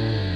Mm-hmm.